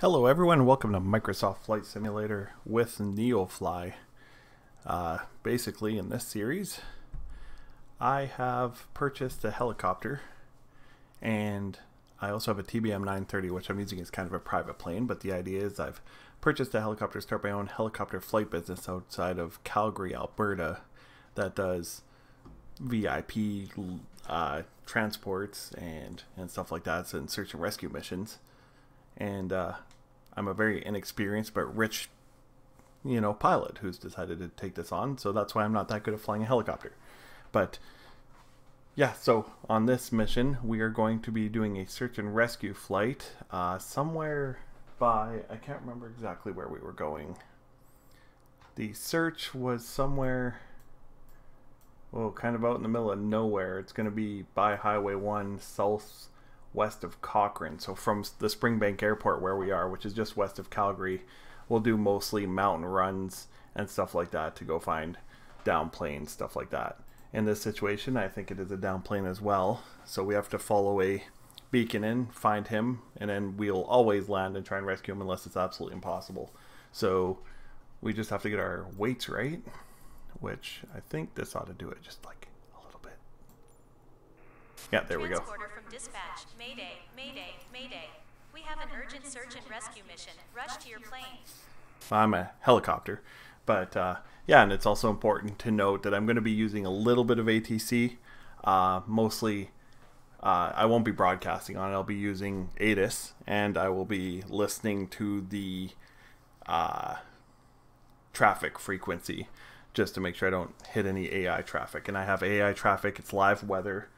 Hello everyone, welcome to Microsoft Flight Simulator with NeoFly. Uh, basically in this series I have purchased a helicopter and I also have a TBM 930 which I'm using as kind of a private plane but the idea is I've purchased a helicopter start my own helicopter flight business outside of Calgary, Alberta that does VIP uh, transports and, and stuff like that and search and rescue missions and uh, I'm a very inexperienced but rich, you know, pilot who's decided to take this on. So that's why I'm not that good at flying a helicopter. But yeah, so on this mission, we are going to be doing a search and rescue flight uh, somewhere by, I can't remember exactly where we were going. The search was somewhere, well, kind of out in the middle of nowhere. It's going to be by Highway 1 south west of Cochrane. So from the Springbank Airport where we are, which is just west of Calgary, we'll do mostly mountain runs and stuff like that to go find down planes, stuff like that. In this situation, I think it is a down plane as well. So we have to follow a beacon in, find him, and then we'll always land and try and rescue him unless it's absolutely impossible. So we just have to get our weights right, which I think this ought to do it just like. Yeah, there we go. Dispatch, Mayday, Mayday, Mayday. We have an urgent search and rescue mission. Rush to your plane. I'm a helicopter, but uh, yeah, and it's also important to note that I'm going to be using a little bit of ATC. Uh, mostly, uh, I won't be broadcasting on it. I'll be using ATIS, and I will be listening to the uh, traffic frequency just to make sure I don't hit any AI traffic. And I have AI traffic. It's live weather.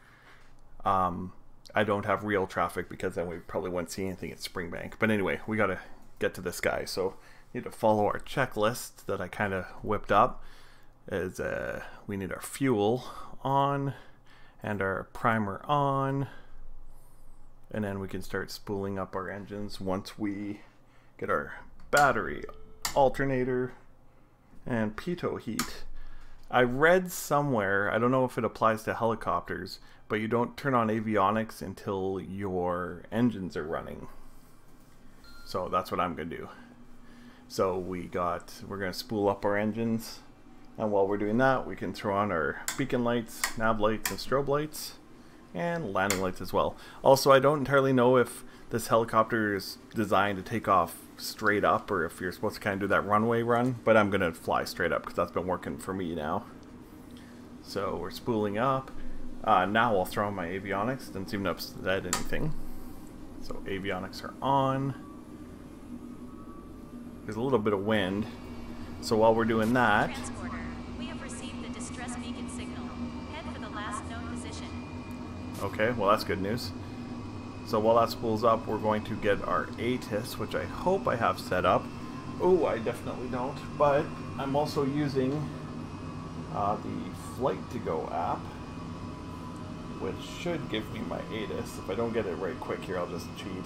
Um, I don't have real traffic because then we probably wouldn't see anything at Springbank. But anyway, we got to get to this guy. So need to follow our checklist that I kind of whipped up. Is uh, we need our fuel on and our primer on, and then we can start spooling up our engines once we get our battery, alternator, and pitot heat. I read somewhere, I don't know if it applies to helicopters, but you don't turn on avionics until your engines are running. So that's what I'm going to do. So we got, we're going to spool up our engines. And while we're doing that, we can throw on our beacon lights, nav lights, and strobe lights, and landing lights as well. Also, I don't entirely know if this helicopter is designed to take off straight up or if you're supposed to kind of do that runway run, but I'm going to fly straight up because that's been working for me now. So we're spooling up. Uh, now I'll throw on my avionics. Didn't seem to upset anything. So avionics are on. There's a little bit of wind. So while we're doing that... Okay, well that's good news. So while that spools up, we're going to get our ATIS, which I hope I have set up. Oh, I definitely don't. But I'm also using uh, the Flight to Go app which should give me my ATIS. If I don't get it right quick here, I'll just cheat.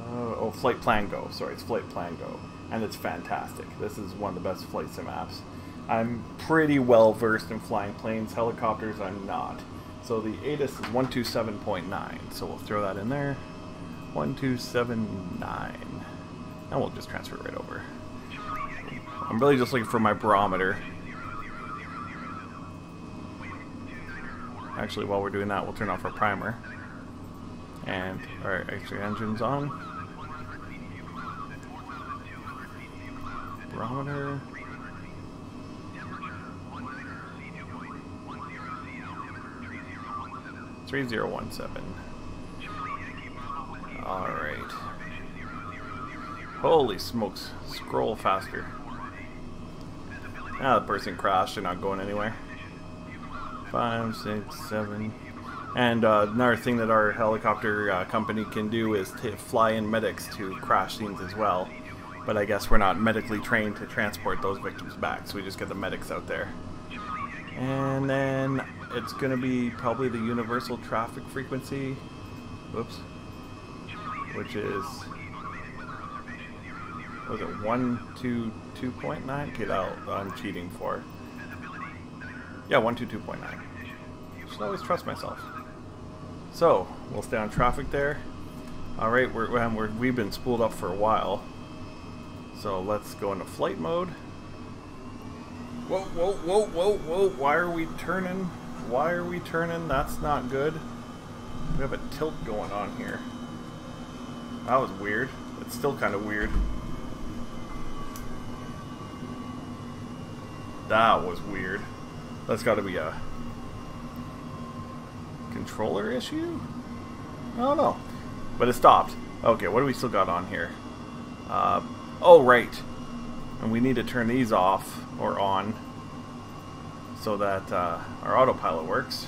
Uh, oh, Flight Plan Go. Sorry, it's Flight Plan Go. And it's fantastic. This is one of the best flight sim apps. I'm pretty well versed in flying planes. Helicopters, I'm not. So the ATIS is 127.9. So we'll throw that in there. 1279. And we'll just transfer right over. I'm really just looking for my barometer. Actually, while we're doing that, we'll turn off our primer. And our extra engine's on. Barometer. Three zero one seven. Alright. Holy smokes. Scroll faster. Ah, the person crashed. They're not going anywhere. Five, six, seven. And uh, another thing that our helicopter uh, company can do is to fly in medics to crash scenes as well. But I guess we're not medically trained to transport those victims back, so we just get the medics out there. And then it's going to be probably the universal traffic frequency. Whoops. Which is was it one two two point nine? Okay, that I'm cheating for. Yeah, one two two point nine. Should always trust myself. So, we'll stay on traffic there. Alright, we're, we're, we've been spooled up for a while. So let's go into flight mode. Whoa, whoa, whoa, whoa, whoa. Why are we turning? Why are we turning? That's not good. We have a tilt going on here. That was weird. It's still kind of weird. That was weird. That's got to be a controller issue? I don't know. But it stopped. Okay, what do we still got on here? Uh, oh, right. And we need to turn these off or on so that uh, our autopilot works.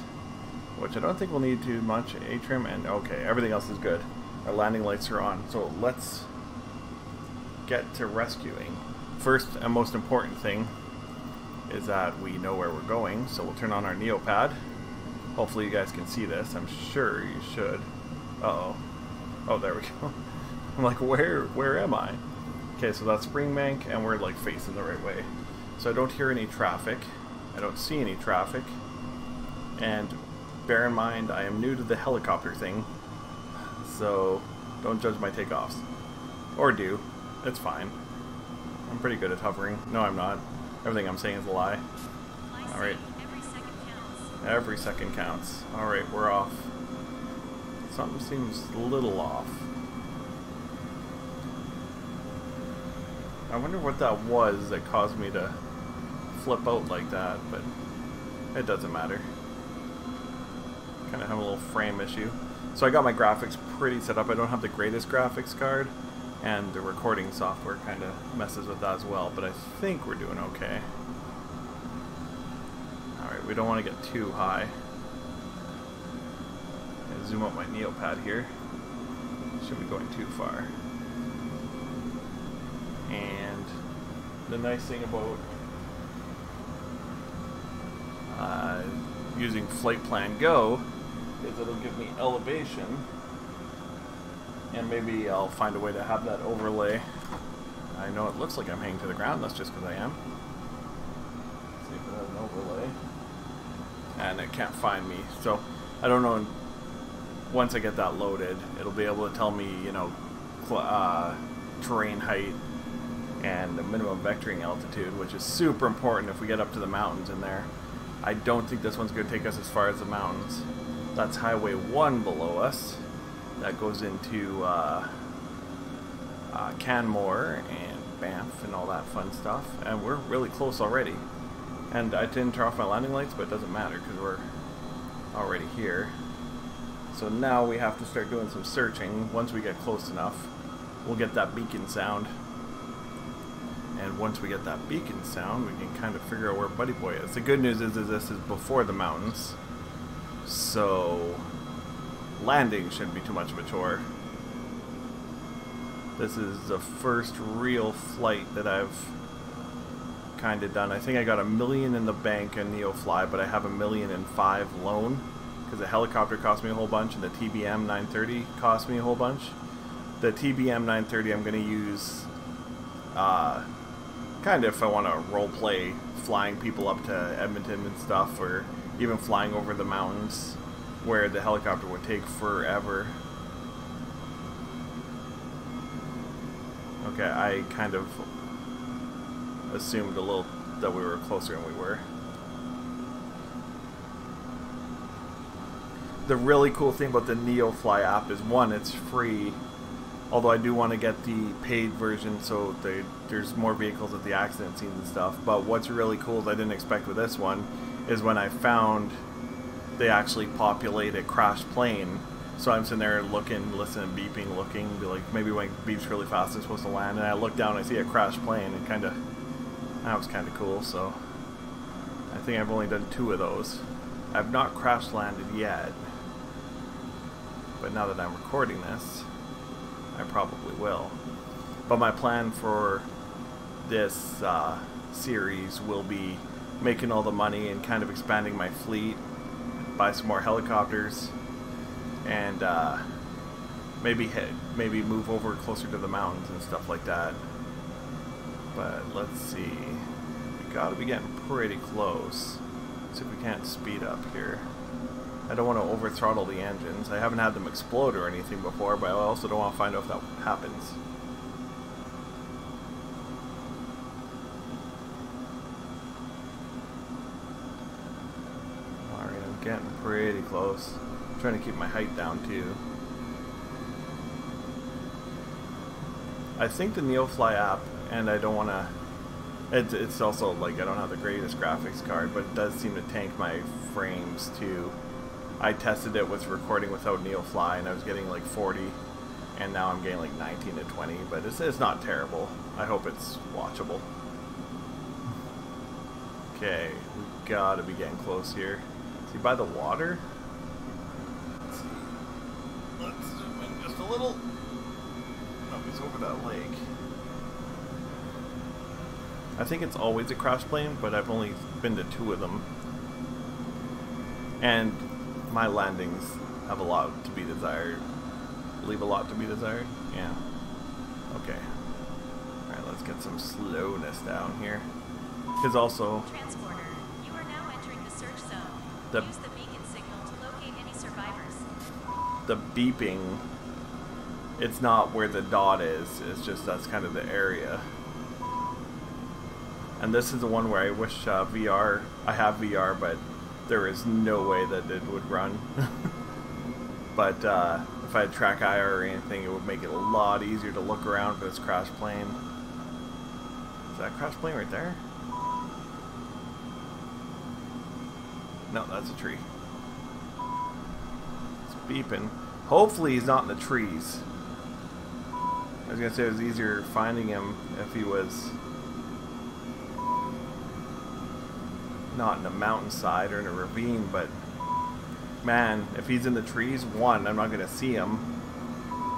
Which I don't think we'll need too much. A-trim and okay, everything else is good. Our landing lights are on. So let's get to rescuing. First and most important thing is that we know where we're going. So we'll turn on our Neopad. Hopefully you guys can see this. I'm sure you should. Uh-oh. Oh, there we go. I'm like, where where am I? Okay, so that's Springbank, and we're like facing the right way. So I don't hear any traffic. I don't see any traffic. And bear in mind, I am new to the helicopter thing. So don't judge my takeoffs. Or do. It's fine. I'm pretty good at hovering. No, I'm not. Everything I'm saying is a lie. Alright. Every second counts. Alright, we're off. Something seems a little off. I wonder what that was that caused me to flip out like that, but it doesn't matter. Kind of have a little frame issue. So I got my graphics pretty set up. I don't have the greatest graphics card, and the recording software kind of messes with that as well, but I think we're doing okay. Alright, we don't want to get too high. zoom up my Neopad here. Shouldn't be going too far. And the nice thing about using Flight Plan Go is it'll give me elevation and maybe I'll find a way to have that overlay. I know it looks like I'm hanging to the ground, that's just because I am. Let's see if it has an overlay. And it can't find me. So I don't know once I get that loaded, it'll be able to tell me, you know, uh, terrain height and the minimum vectoring altitude, which is super important if we get up to the mountains in there. I don't think this one's going to take us as far as the mountains. That's Highway 1 below us. That goes into uh, uh, Canmore and Banff and all that fun stuff. And we're really close already. And I didn't turn off my landing lights, but it doesn't matter because we're already here. So now we have to start doing some searching. Once we get close enough, we'll get that beacon sound. Once we get that beacon sound, we can kind of figure out where Buddy Boy is. The good news is, is this is before the mountains. So, landing shouldn't be too much of a chore. This is the first real flight that I've kind of done. I think I got a million in the bank in NeoFly, but I have a million and five loan because the helicopter cost me a whole bunch and the TBM 930 cost me a whole bunch. The TBM 930 I'm going to use uh, kind of if I want to role play flying people up to Edmonton and stuff, or even flying over the mountains where the helicopter would take forever. Okay, I kind of assumed a little that we were closer than we were. The really cool thing about the NeoFly app is one, it's free Although I do want to get the paid version so they, there's more vehicles at the accident scenes and stuff. But what's really cool is I didn't expect with this one is when I found they actually populate a crashed plane. So I'm sitting there looking, listening, beeping, looking, be like maybe when it beeps really fast it's supposed to land, and I look down I see a crashed plane, and kind of that was kind of cool. So I think I've only done two of those. I've not crash landed yet, but now that I'm recording this, I probably will. But my plan for this uh, series will be making all the money and kind of expanding my fleet, buy some more helicopters, and uh, maybe hit, maybe move over closer to the mountains and stuff like that. But let's see, we gotta be getting pretty close. see if we can't speed up here. I don't want to over throttle the engines. I haven't had them explode or anything before, but I also don't want to find out if that happens. Alright, I'm getting pretty close. I'm trying to keep my height down too. I think the Neofly app, and I don't want to it's, it's also like I don't have the greatest graphics card, but it does seem to tank my frames too. I tested it with recording without NeoFly, and I was getting like 40, and now I'm getting like 19 to 20. But it's, it's not terrible. I hope it's watchable. Okay, we gotta be getting close here. See, by the water? Let's. Let's zoom in just a little. No, he's over that lake. I think it's always a crash plane, but I've only been to two of them. And my landings have a lot to be desired. Leave a lot to be desired? Yeah. Okay. Alright, let's get some slowness down here. Because also... Transporter, you are now entering the search zone. The, Use the beacon signal to locate any survivors. the beeping, it's not where the dot is, it's just that's kind of the area. And this is the one where I wish uh, VR, I have VR, but there is no way that it would run. but uh, if I had track IR or anything, it would make it a lot easier to look around for this crash plane. Is that crash plane right there? No, that's a tree. It's beeping. Hopefully he's not in the trees. I was gonna say it was easier finding him if he was not in a mountainside or in a ravine, but man, if he's in the trees, one, I'm not gonna see him,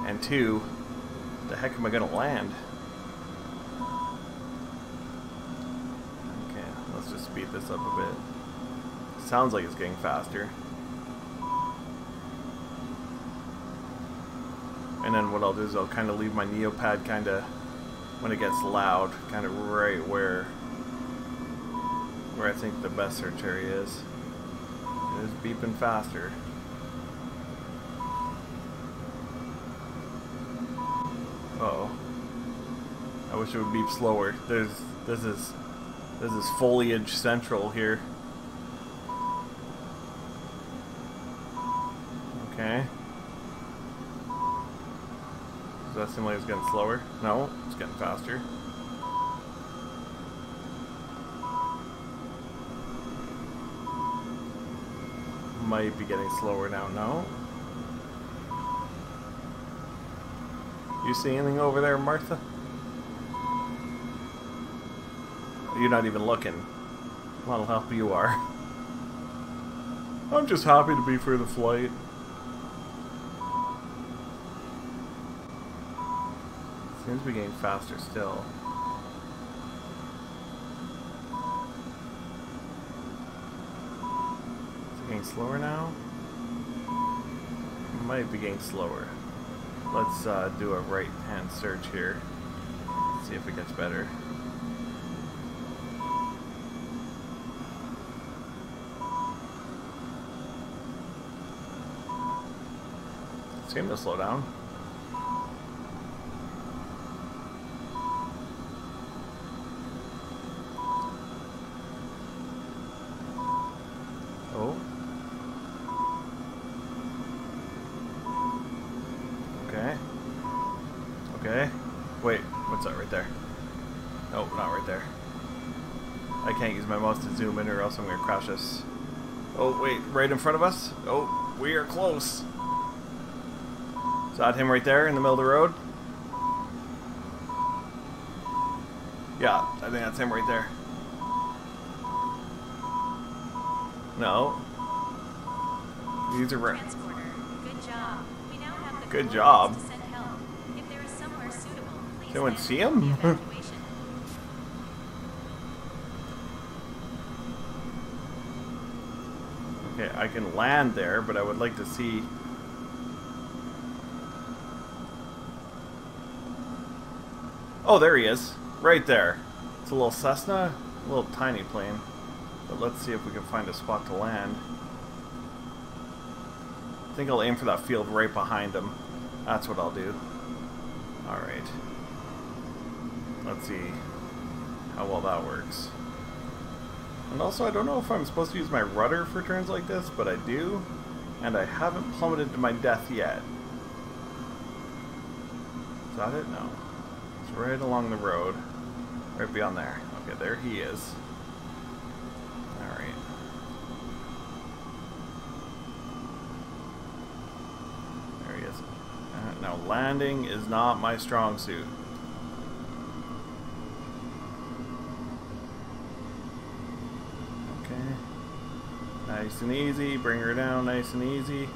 and two, the heck am I gonna land? Okay, let's just speed this up a bit. Sounds like it's getting faster. And then what I'll do is I'll kind of leave my Neopad kind of, when it gets loud, kind of right where where I think the best search area is. It is beeping faster. Uh oh. I wish it would beep slower. There's this is this is foliage central here. Okay. Does that seem like it's getting slower? No, it's getting faster. Might be getting slower now. No? You see anything over there, Martha? You're not even looking. Well, help you are. I'm just happy to be for the flight. Seems to be getting faster still. Getting slower now? Might be getting slower. Let's uh, do a right hand search here. See if it gets better. Seem to slow down. Oh. Okay. Okay. Wait, what's that right there? Nope, not right there. I can't use my mouse to zoom in or else I'm gonna crash this. Oh, wait, right in front of us? Oh, we are close. Is that him right there in the middle of the road? Yeah, I think that's him right there. No. These are right. Good job. We now have the Good job. Please Anyone see him? Okay, I can land there, but I would like to see. Oh, there he is. Right there. It's a little Cessna, a little tiny plane. But let's see if we can find a spot to land. I think I'll aim for that field right behind him. That's what I'll do. Alright. Let's see how well that works. And also, I don't know if I'm supposed to use my rudder for turns like this, but I do. And I haven't plummeted to my death yet. Is that it? No. It's right along the road. Right beyond there. Okay, there he is. Alright. There he is. Uh, now, landing is not my strong suit. Okay. Nice and easy. Bring her down nice and easy.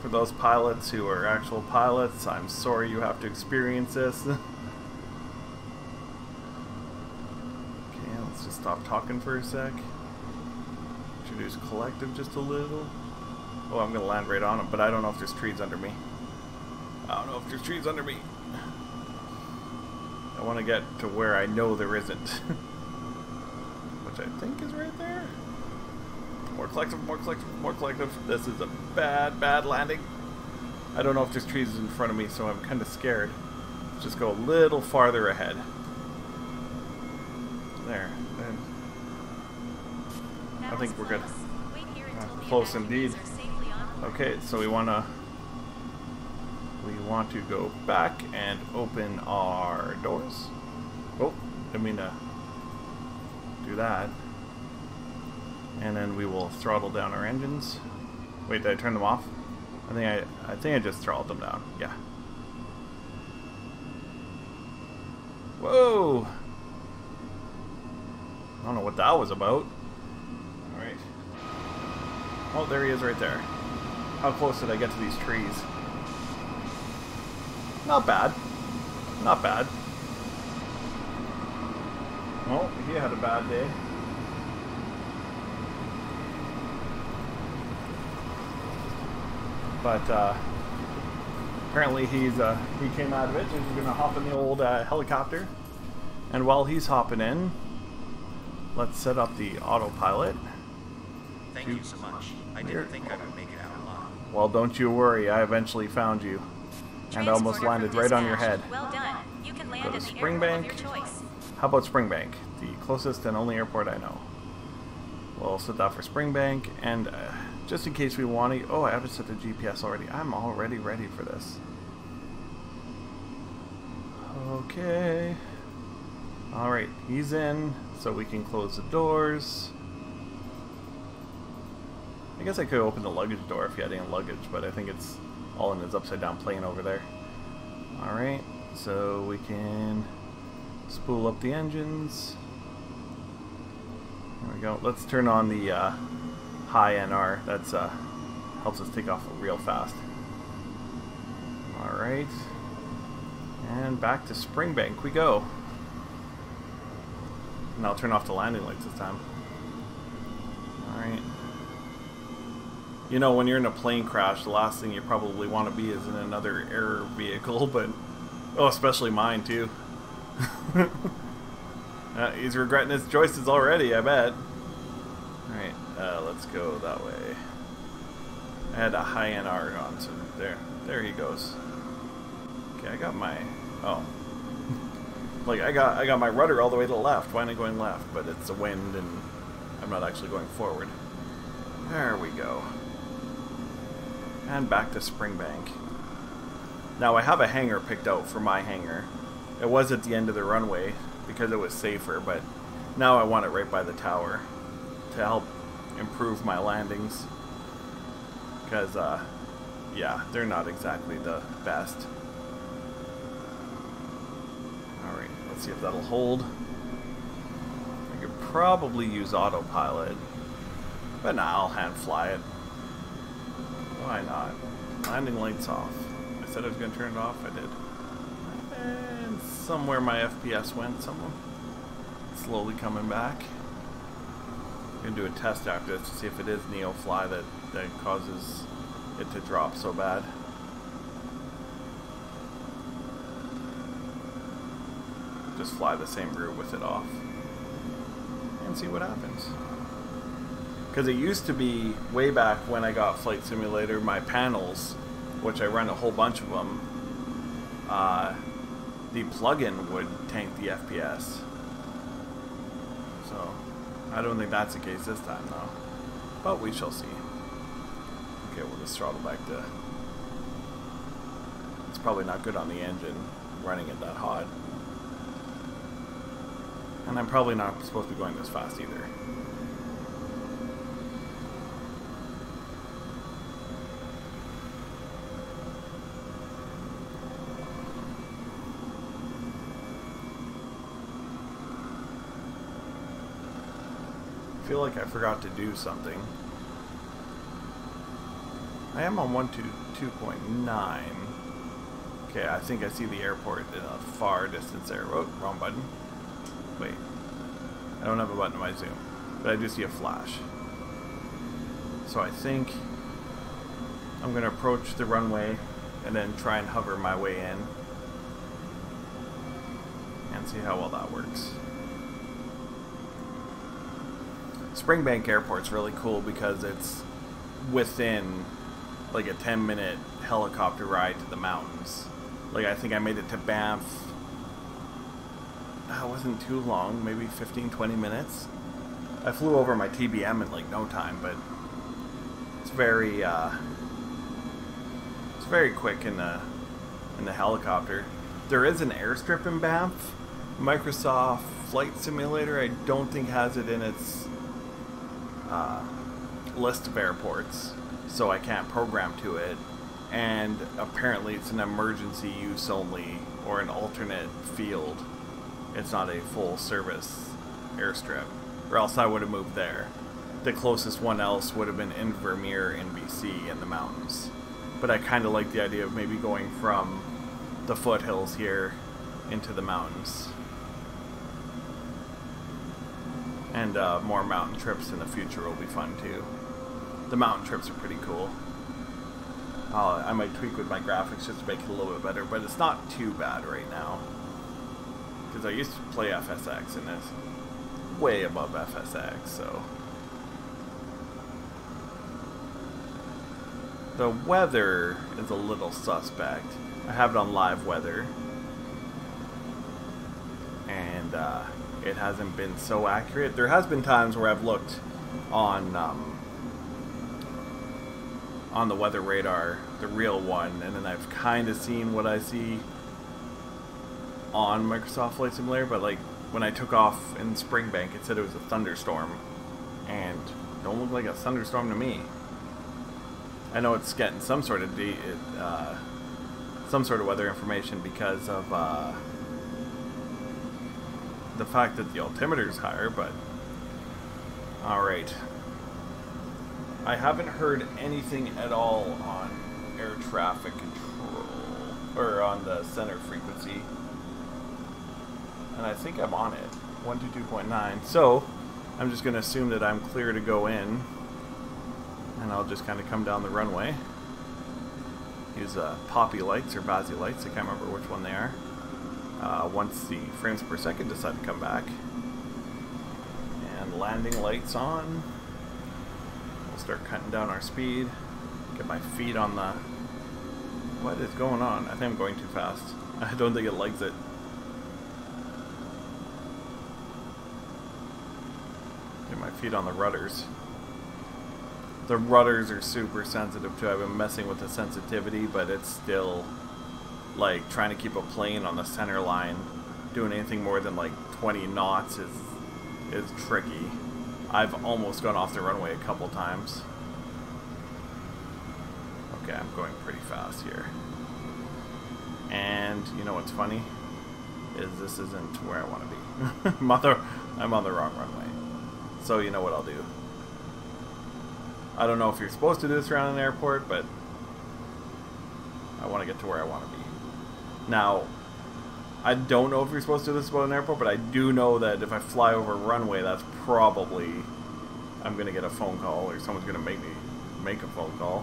For those pilots who are actual pilots, I'm sorry you have to experience this. okay, let's just stop talking for a sec. Introduce collective just a little. Oh, I'm gonna land right on it, but I don't know if there's trees under me. I don't know if there's trees under me. I want to get to where I know there isn't. Which I think is right there. More collective, more collective, more collective. This is a bad, bad landing. I don't know if there's trees in front of me, so I'm kind of scared. Let's just go a little farther ahead. There. Then. I think we're good. close. Uh, close indeed. are safely on board. Okay, so we want to we want to go back and open our doors. Oh, didn't mean to do that. And then we will throttle down our engines. Wait, did I turn them off? I think I I think I just throttled them down. Yeah. Whoa! I don't know what that was about. Alright. Oh, there he is right there. How close did I get to these trees? Not bad. Not bad. Well, he had a bad day. But uh, apparently he's uh, he came out of it. So he's gonna hop in the old uh, helicopter. And while he's hopping in, let's set up the autopilot. Thank you so much. I didn't think I would make it out alive. Well, don't you worry. I eventually found you. And almost landed right on your head. Well done. You can land Go to at the Springbank. How about Springbank? The closest and only airport I know. We'll set that for Springbank, and uh, just in case we want to... Oh, I haven't set the GPS already. I'm already ready for this. Okay. Alright, he's in, so we can close the doors. I guess I could open the luggage door if you had any luggage, but I think it's all in his upside down plane over there. Alright, so we can spool up the engines. There we go. Let's turn on the uh, high NR. That's uh, helps us take off real fast. Alright. And back to Springbank we go. And I'll turn off the landing lights this time. Alright. You know, when you're in a plane crash, the last thing you probably want to be is in another air vehicle, but. Oh, especially mine, too. uh, he's regretting his choices already, I bet. Alright, uh, let's go that way. I had a high NR on, so there. There he goes. Okay, I got my. Oh. like, I got I got my rudder all the way to the left. Why am I going left? But it's the wind, and I'm not actually going forward. There we go. And back to Springbank. Now I have a hangar picked out for my hangar. It was at the end of the runway because it was safer, but now I want it right by the tower to help improve my landings. Because, uh, yeah, they're not exactly the best. Alright, let's see if that'll hold. I could probably use autopilot, but nah, I'll hand fly it. Why not? Landing lights off. I said I was going to turn it off, I did. And somewhere my FPS went, someone. Slowly coming back. I'm Gonna do a test after this to see if it is NeoFly that, that causes it to drop so bad. Just fly the same route with it off. And see what happens. Because it used to be way back when I got Flight Simulator, my panels, which I run a whole bunch of them, uh, the plugin would tank the FPS. So, I don't think that's the case this time, though. But we shall see. Okay, we'll just throttle back to. It's probably not good on the engine running it that hot. And I'm probably not supposed to be going this fast either. Feel like I forgot to do something. I am on 122.9. Okay, I think I see the airport in a far distance there. Oh, wrong button. Wait. I don't have a button in my zoom. But I do see a flash. So I think I'm going to approach the runway and then try and hover my way in. And see how well that works. Springbank Airport's really cool because it's within like a 10 minute helicopter ride to the mountains. Like I think I made it to Banff. That wasn't too long, maybe 15 20 minutes. I flew over my TBM in like no time, but it's very uh it's very quick in the in the helicopter. There is an airstrip in Banff. Microsoft Flight Simulator I don't think has it in its uh, list of airports, so I can't program to it. And apparently, it's an emergency use only or an alternate field. It's not a full service airstrip, or else I would have moved there. The closest one else would have been Invermere in BC in the mountains. But I kind of like the idea of maybe going from the foothills here into the mountains. And uh, more mountain trips in the future will be fun too. The mountain trips are pretty cool. Uh, I might tweak with my graphics just to make it a little bit better, but it's not too bad right now. Because I used to play FSX and it's way above FSX, so. The weather is a little suspect. I have it on live weather. And, uh, it hasn't been so accurate. There has been times where I've looked on um, on the weather radar, the real one, and then I've kind of seen what I see on Microsoft Flight Simulator. But like when I took off in Springbank, it said it was a thunderstorm, and it don't look like a thunderstorm to me. I know it's getting some sort of de- uh, some sort of weather information because of. Uh, the fact that the altimeter is higher, but alright. I haven't heard anything at all on air traffic control, or on the center frequency. And I think I'm on it, 122.9. So, I'm just going to assume that I'm clear to go in, and I'll just kind of come down the runway. Use uh, PAPI lights or VASI lights, I can't remember which one they are uh, once the frames per second decide to come back. And landing lights on. We'll start cutting down our speed. Get my feet on the... What is going on? I think I'm going too fast. I don't think it likes it. Get my feet on the rudders. The rudders are super sensitive too. I've been messing with the sensitivity, but it's still like trying to keep a plane on the center line doing anything more than like 20 knots is is tricky. I've almost gone off the runway a couple times. Okay, I'm going pretty fast here. And you know what's funny? Is this isn't where I want to be. The, I'm on the wrong runway. So you know what I'll do. I don't know if you're supposed to do this around an airport, but I want to get to where I want to be. Now, I don't know if you're supposed to do this about an airport, but I do know that if I fly over a runway, that's probably I'm gonna get a phone call or someone's gonna make me make a phone call.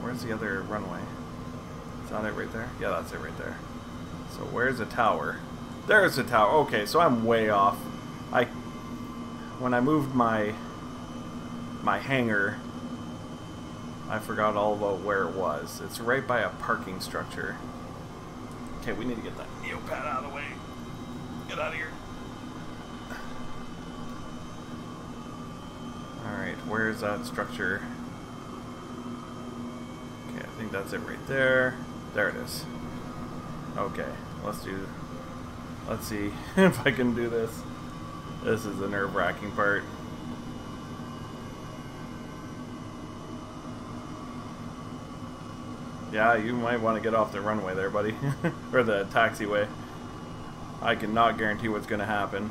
Where's the other runway? Is that it right there? Yeah, that's it right there. So where's the tower? There's the tower. Okay, so I'm way off. I when I moved my my hangar, I forgot all about where it was. It's right by a parking structure. Okay, we need to get that Neopad out of the way. Get out of here. Alright, where's that structure? Okay, I think that's it right there. There it is. Okay, let's do... Let's see if I can do this. This is the nerve-wracking part. Yeah, you might want to get off the runway there, buddy. or the taxiway. I cannot guarantee what's going to happen.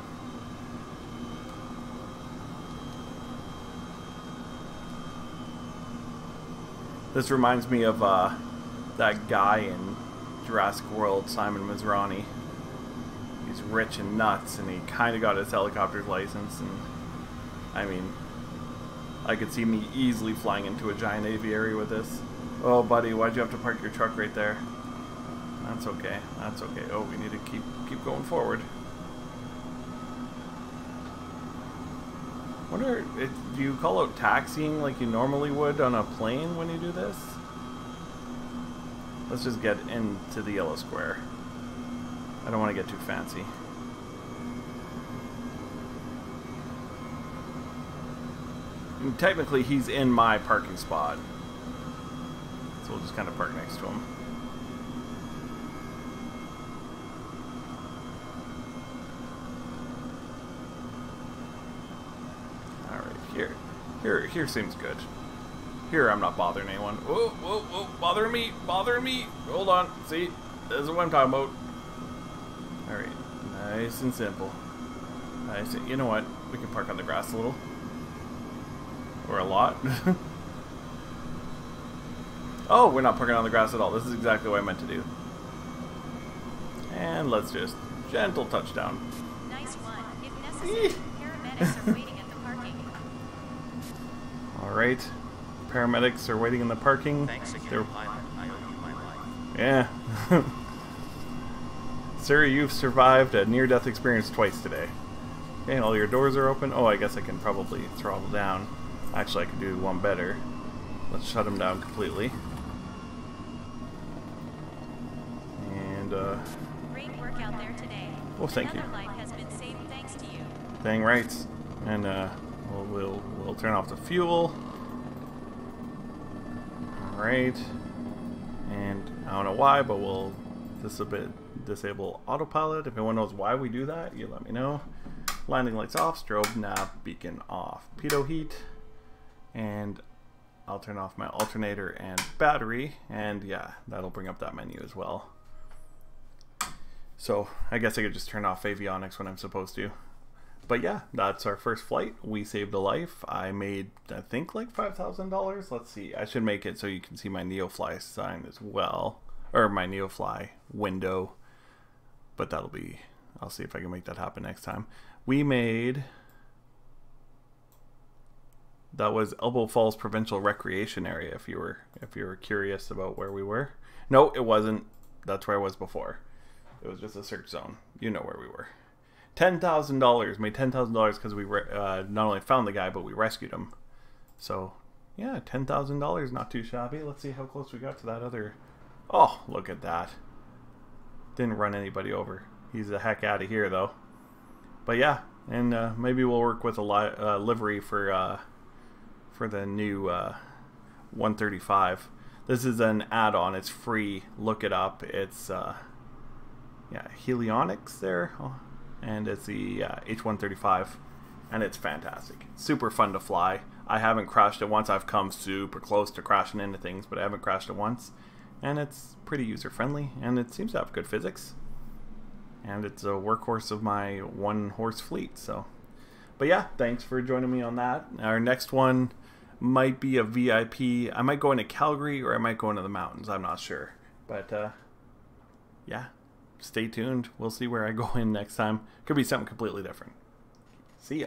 This reminds me of uh, that guy in Jurassic World, Simon Masrani. He's rich and nuts, and he kind of got his helicopter's license, and I mean, I could see me easily flying into a giant aviary with this. Oh, buddy, why'd you have to park your truck right there? That's okay. That's okay. Oh, we need to keep keep going forward. Wonder, if, do you call out taxiing like you normally would on a plane when you do this? Let's just get into the yellow square. I don't want to get too fancy. And technically, he's in my parking spot. So we'll just kind of park next to him. Alright, here. Here here seems good. Here I'm not bothering anyone. Whoa, whoa, whoa, bothering me, bothering me. Hold on, see? This is what I'm talking about. Alright, nice and simple. Nice. You know what? We can park on the grass a little. Or a lot. oh, we're not parking on the grass at all. This is exactly what I meant to do. And let's just gentle touchdown. Nice one. If necessary, paramedics are waiting at the parking. Alright. Paramedics are waiting in the parking. Thanks again, They're- pilot. I owe you my life. Yeah. Sir, you've survived a near-death experience twice today. Okay, and all your doors are open. Oh, I guess I can probably throttle down. Actually, I could do one better. Let's shut them down completely. And, uh, Great work out there Well, thank you. Another life has been saved thanks to you. thing right. And, uh, we'll, we'll, we'll turn off the fuel. Alright. And I don't know why, but we'll disable, disable autopilot. If anyone knows why we do that, you let me know. Landing lights off, strobe nav beacon off. Pitot heat. And I'll turn off my alternator and battery. And yeah, that'll bring up that menu as well. So I guess I could just turn off avionics when I'm supposed to. But yeah, that's our first flight. We saved a life. I made, I think, like $5,000. Let's see. I should make it so you can see my NeoFly sign as well. Or my NeoFly window. But that'll be, I'll see if I can make that happen next time. We made, that was Elbow Falls Provincial Recreation Area if you were, if you were curious about where we were. No, it wasn't. That's where I was before. It was just a search zone. You know where we were. Ten thousand dollars. Made ten thousand dollars because we uh, not only found the guy but we rescued him. So, yeah, ten thousand dollars. Not too shabby. Let's see how close we got to that other. Oh, look at that. Didn't run anybody over. He's the heck out of here though. But yeah, and uh, maybe we'll work with a li- uh, livery for uh, for the new uh, 135. This is an add-on. It's free. Look it up. It's uh, yeah, Helionix there, oh, and it's the uh, H135, and it's fantastic. Super fun to fly. I haven't crashed it once. I've come super close to crashing into things, but I haven't crashed it once, and it's pretty user friendly, and it seems to have good physics, and it's a workhorse of my one horse fleet. So, but yeah, thanks for joining me on that. Our next one might be a VIP. I might go into Calgary or I might go into the mountains. I'm not sure, but uh, yeah stay tuned. We'll see where I go in next time. Could be something completely different. See ya.